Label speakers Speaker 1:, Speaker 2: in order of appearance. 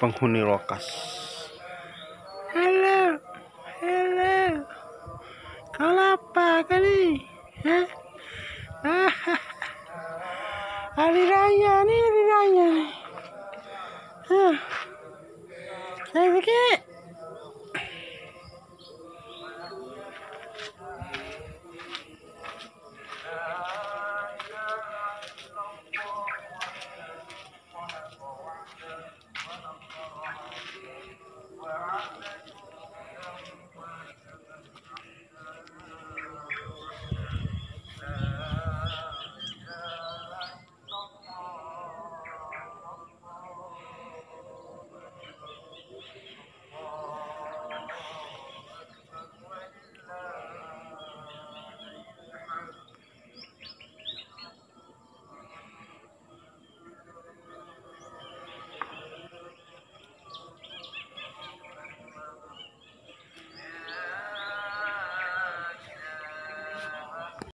Speaker 1: Penghuni lokas. Halo, halo. Kau apa kali? Hah? Ah, hari raya nih, hari raya. Hah. Saya pikir